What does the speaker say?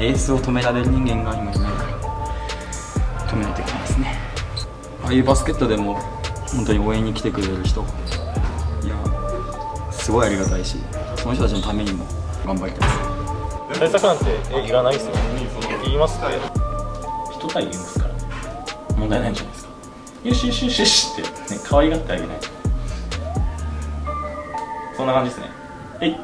エースを止められる人間が今いないから止めないといけないですね。ああいうバスケットでも本当に応援に来てくれる人。いやすごいありがたいしその人たちのためにも頑張りたいです。対策なんてえいらないですよ。言いますって。人対言いますから問題ないんじゃないですか。よしよしよしよしってね可愛がってあげないと。そんな感じですね。えい。